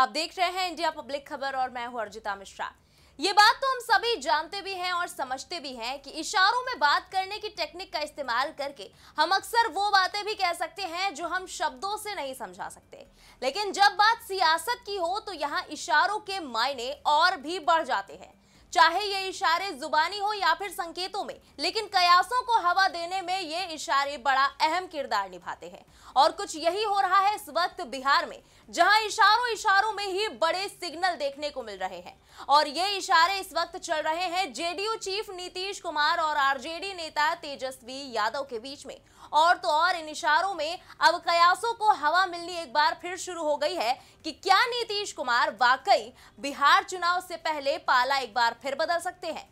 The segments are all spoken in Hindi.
आप देख रहे हैं इंडिया पब्लिक खबर और मैं हूँ अर्जिता मिश्रा। ये बात तो हम सभी जानते भी हैं और समझते भी हैं कि इशारों में बात करने की टेक्निक का इस्तेमाल करके हम अक्सर वो बातें भी कह सकते हैं जो हम शब्दों से नहीं समझा सकते। लेकिन जब बात सियासत की हो तो यहाँ इशारों के मायने और भी बढ़ जाते हैं। चाहे ये इशारे जुबानी हो या फिर संकेतों में, लेकिन कयासों को हवा देने में ये इशारे बड़ा अहम किरदार निभाते हैं। और कुछ यही हो रहा है इस वक्त बिहार में, जहाँ इशारों इशारों में ही बड़े सिग्नल देखने को मिल रहे हैं। और ये इशारे इस वक्त चल रहे हैं जेडीयू चीफ नीतीश कुमार और आरजेडी नेता तेजस्वी यादव के बीच में। और तो और इन इशारों में अब कयासों को हवा मिलनी एक बार फिर शुरू हो गई है कि क्या नीतीश कुमार वाकई बिहार चुनाव से पहले पाला एक बार फिर बदल सकते हैं।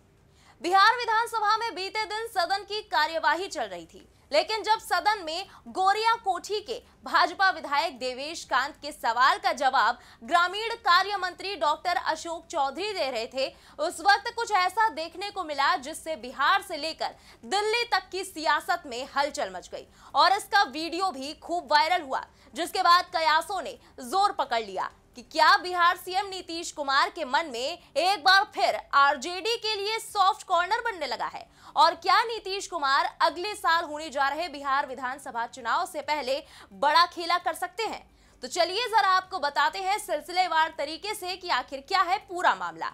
बिहार विधानसभा में बीते दिन सदन की कार्यवाही चल रही थी, लेकिन जब सदन में गोरिया कोठी के भाजपा विधायक देवेश कांत के सवाल का जवाब ग्रामीण कार्य मंत्री डॉक्टर अशोक चौधरी दे रहे थे, उस वक्त कुछ ऐसा देखने को मिला जिससे बिहार से लेकर दिल्ली तक की सियासत में हलचल मच गई और इसका वीडियो भी खूब वायरल हुआ, जिसके बाद कयासों ने ज़ोर पकड़ लिया। कि क्या बिहार सीएम नीतीश कुमार के मन में एक बार फिर आरजेडी के लिए सॉफ्ट कॉर्नर बनने लगा है? और क्या नीतीश कुमार अगले साल होने जा रहे बिहार विधानसभा चुनाव से पहले बड़ा खेला कर सकते हैं? तो चलिए जरा आपको बताते हैं सिलसिलेवार तरीके से कि आखिर क्या है पूरा मामला।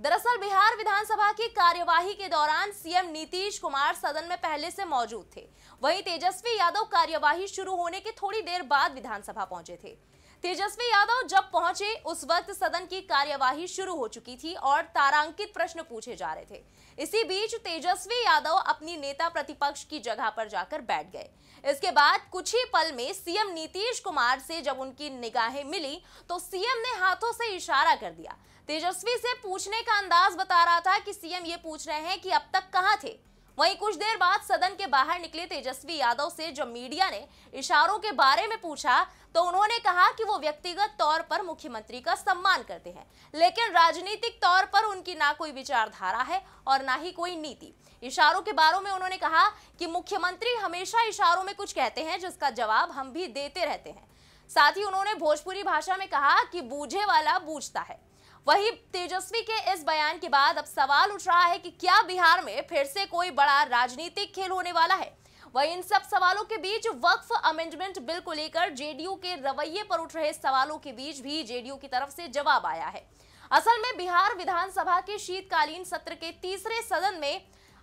दरअसल बिहार विधानसभा की कार्यवाही के दौरान सीएम नीतीश कुमार सदन में पहले से मौजूद थे। वहीं तेजस्वी यादव कार्यवाही शुरू होने के थोड़ी देर बाद विधानसभा पहुँचे थे। तेजस्वी यादव जब पहुँचे, उस वक्त सदन की कार्यवाही शुरू हो चुकी थी और तारांकित प्रश्न पूछे जा रहे थे। इसी बीच तेजस्वी यादव अपनी नेता प्रतिपक्ष की जगह पर जाकर बैठ गए। इसके बाद कुछ ही पल में सीएम नीतीश कुमार से जब उनकी निगाहें मिली तो सीएम ने हाथों से इशारा कर दिया। तेजस्वी से पूछने का अंदाज बता रहा था कि सीएम ये पूछ रहे हैं कि अब तक कहाँ थे। वहीं कुछ देर बाद सदन के बाहर निकले तेजस्वी यादव से जब मीडिया ने इशारों के बारे में पूछा तो उन्होंने कहा कि वो व्यक्तिगत तौर पर मुख्यमंत्री का सम्मान करते हैं। लेकिन राजनीतिक तौर पर उनकी ना कोई विचारधारा है और ना ही कोई नीति। इशारों के बारे में उन्होंने कहा कि मुख्यमंत्री हमेशा इशारों में कुछ कहते हैं, जिसका जवाब हम भी देते रहते हैं। साथ ही उन्होंने भोजपुरी भाषा में कहा कि बूझे वाला बूझता है। वही तेजस्वी के इस बयान के बाद अब सवाल उठ रहा है कि क्या बिहार में फिर से कोई बड़ा राजनीतिक खेल होने वाला है? वही इन सब सवालों के बीच वक्फ अमेंडमेंट बिल को लेकर जेडीयू के रवैये पर उठ रहे सवालों के बीच भी जेडीयू की तरफ़ से जवाब आया है। असल में बिहार विधानसभा के शीतकालीन सत्र के तीसरे सदन में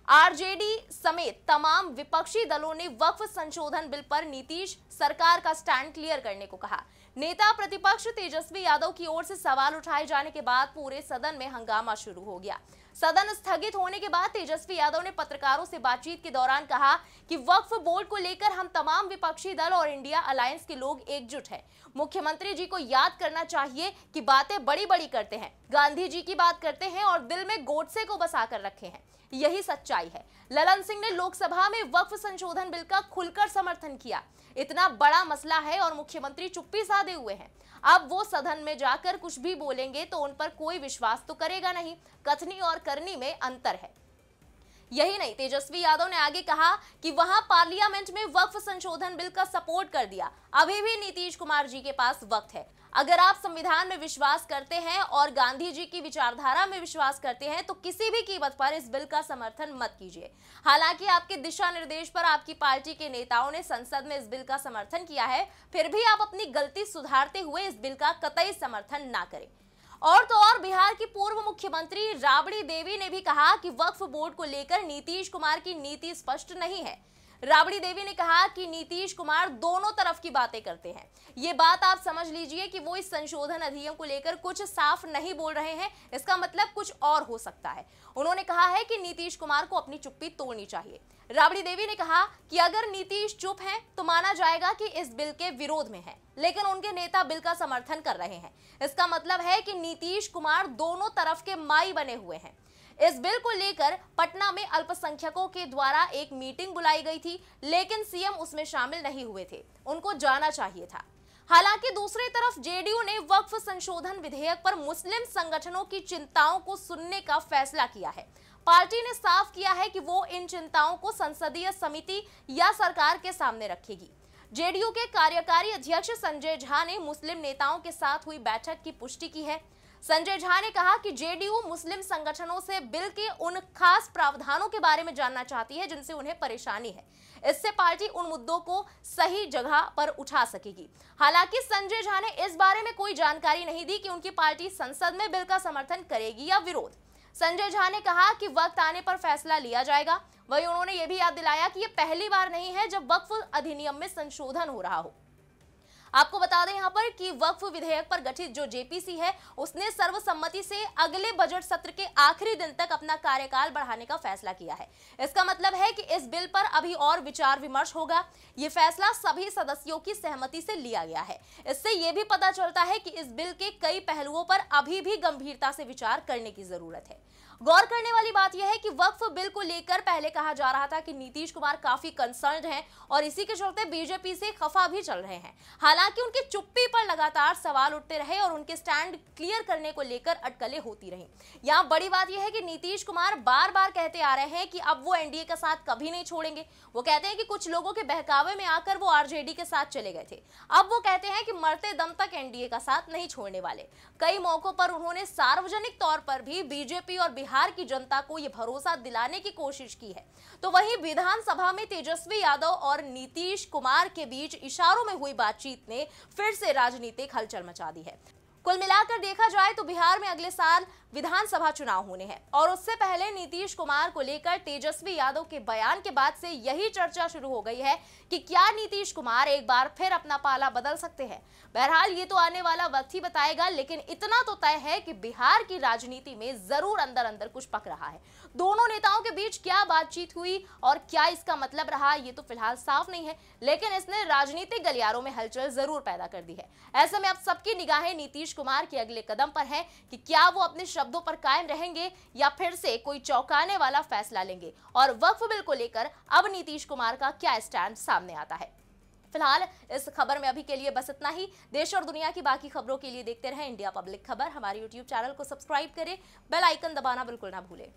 आरजेडी समेत तमाम विपक्षी दलों ने वक्फ संशोधन बिल पर नीतीश सरकार का स्टैंड क्लियर करने को कहा। नेता प्रतिपक्ष तेजस्वी यादव की ओर से सवाल उठाए जाने के बाद पूरे सदन में हंगामा शुरू हो गया। सदन स्थगित होने के बाद तेजस्वी यादव ने पत्रकारों से बातचीत के दौरान कहा कि वक्फ बोर्ड को लेकर हम तमाम विपक्षी दल और इंडिया अलायंस के लोग एकजुट हैं। मुख्यमंत्री जी को याद करना चाहिए कि बातें बड़ी बड़ी करते हैं। गांधी जी की बात करते हैं और दिल में गोडसे को बसा कर रखे हैं। यही सच्चाई है। ललन सिंह ने लोकसभा में वक्फ संशोधन बिल का खुलकर समर्थन किया। इतना बड़ा मसला है और मुख्यमंत्री चुप्पी साधे हुए हैं। अब वो सदन में जाकर कुछ भी बोलेंगे तो उन पर कोई विश्वास तो करेगा नहीं। कथनी और करनी में अंतर है। यही नहीं, तेजस्वी यादव ने आगे कहा कि वहाँ पार्लियामेंट में वक्फ संशोधन बिल का सपोर्ट कर दिया। अभी भी नीतीश कुमार जी के पास वक्त है। अगर आप संविधान में विश्वास करते हैं और गांधी जी की विचारधारा में विश्वास करते हैं तो किसी भी कीमत पर इस बिल का समर्थन मत कीजिए। हालाँकि आपके दिशा निर्देश पर आपकी पार्टी के नेताओं ने संसद में इस बिल का समर्थन किया है, फिर भी आप अपनी गलती सुधारते हुए इस बिल का कतई समर्थन ना करें। और तो और बिहार की पूर्व मुख्यमंत्री राबड़ी देवी ने भी कहा कि वक्फ बोर्ड को लेकर नीतीश कुमार की नीति स्पष्ट नहीं है। राबड़ी देवी ने कहा कि नीतीश कुमार दोनों तरफ़ की बातें करते हैं। ये बात आप समझ लीजिए कि वो इस संशोधन अधिनियम को लेकर कुछ साफ़ नहीं बोल रहे हैं। इसका मतलब कुछ और हो सकता है। उन्होंने कहा है कि नीतीश कुमार को अपनी चुप्पी तोड़नी चाहिए। राबड़ी देवी ने कहा कि अगर नीतीश चुप हैं तो माना जाएगा कि इस बिल के विरोध में है, लेकिन उनके नेता बिल का समर्थन कर रहे हैं। इसका मतलब है कि नीतीश कुमार दोनों तरफ़ के माई बने हुए हैं। इस बिल को लेकर पटना में अल्पसंख्यकों के द्वारा एक मीटिंग बुलाई गई थी, लेकिन सीएम उसमें शामिल नहीं हुए थे। उनको जाना चाहिए था। हालाँकि दूसरी तरफ़ जेडीयू ने वक्फ संशोधन विधेयक पर मुस्लिम संगठनों की चिंताओं को सुनने का फैसला किया है। पार्टी ने साफ़ किया है कि वो इन चिंताओं को संसदीय समिति या सरकार के सामने रखेगी। जेडीयू के कार्यकारी अध्यक्ष संजय झा ने मुस्लिम नेताओं के साथ हुई बैठक की पुष्टि की है। संजय झा ने कहा कि जेडीयू मुस्लिम संगठनों से बिल के उन खास प्रावधानों के बारे में जानना चाहती है जिनसे उन्हें परेशानी है। इससे पार्टी उन मुद्दों को सही जगह पर उठा सकेगी। हालाँकि संजय झा ने इस बारे में कोई जानकारी नहीं दी कि उनकी पार्टी संसद में बिल का समर्थन करेगी या विरोध। संजय झा ने कहा कि वक्त आने पर फैसला लिया जाएगा। वहीं उन्होंने ये भी याद दिलाया कि यह पहली बार नहीं है जब वक्फ अधिनियम में संशोधन हो रहा हो। आपको बता दें यहाँ पर कि वक्फ विधेयक पर गठित जो जेपीसी है, उसने सर्वसम्मति से अगले बजट सत्र के आखिरी दिन तक अपना कार्यकाल बढ़ाने का फैसला किया है। इसका मतलब है कि इस बिल पर अभी और विचार विमर्श होगा। ये फैसला सभी सदस्यों की सहमति से लिया गया है। इससे ये भी पता चलता है कि इस बिल के कई पहलुओं पर अभी भी गंभीरता से विचार करने की ज़रूरत है। गौर करने वाली बात यह है कि वक्फ बिल को लेकर पहले कहा जा रहा था कि नीतीश कुमार काफ़ी कंसर्न हैं और इसी के चलते बीजेपी से खफा भी चल रहे हैं। हालाँकि उनकी चुप्पी पर लगातार सवाल उठते रहे और उनके स्टैंड क्लियर करने को लेकर अटकलें होती रही। यहाँ बड़ी बात यह है कि नीतीश कुमार बार बार कहते आ रहे हैं कि अब वो एनडीए का साथ कभी नहीं छोड़ेंगे। वो कहते हैं कि कुछ लोगों के बहकावे में आकर वो आरजेडी के साथ चले गए थे। अब वो कहते हैं कि मरते दम तक एनडीए का साथ नहीं छोड़ने वाले। कई मौकों पर उन्होंने सार्वजनिक तौर पर भी बीजेपी और बिहार की जनता को यह भरोसा दिलाने की कोशिश की है। तो वहीं विधानसभा में तेजस्वी यादव और नीतीश कुमार के बीच इशारों में हुई बातचीत ने फिर से राजनीतिक हलचल मचा दी है। कुल मिलाकर देखा जाए तो बिहार में अगले साल विधानसभा चुनाव होने हैं। और उससे पहले नीतीश कुमार को लेकर तेजस्वी यादव के बयान के बाद से यही चर्चा शुरू हो गई है कि क्या नीतीश कुमार एक बार फिर अपना पाला बदल सकते हैं। बहरहाल, ये तो आने वाला वक्त ही बताएगा, लेकिन इतना तो तय है कि बिहार की राजनीति में ज़रूर अंदर अंदर कुछ पक रहा है। दोनों नेताओं के बीच क्या बातचीत हुई और क्या इसका मतलब रहा, ये तो फ़िलहाल साफ़ नहीं है, लेकिन इसने राजनीतिक गलियारों में हलचल ज़रूर पैदा कर दी है। ऐसे में अब सबकी निगाहें नीतीश कुमार के अगले कदम पर है कि क्या वो अपने शब्दों पर कायम रहेंगे या फिर से कोई चौंकाने वाला फैसला लेंगे। और वक्फ बिल को लेकर अब नीतीश कुमार का क्या स्टैंड सामने आता है? फ़िलहाल इस खबर में अभी के लिए बस इतना ही। देश और दुनिया की बाकी खबरों के लिए देखते रहें इंडिया पब्लिक खबर। हमारे यूट्यूब चैनल को सब्सक्राइब करें। बेल आइकन दबाना बिल्कुल ना भूलें।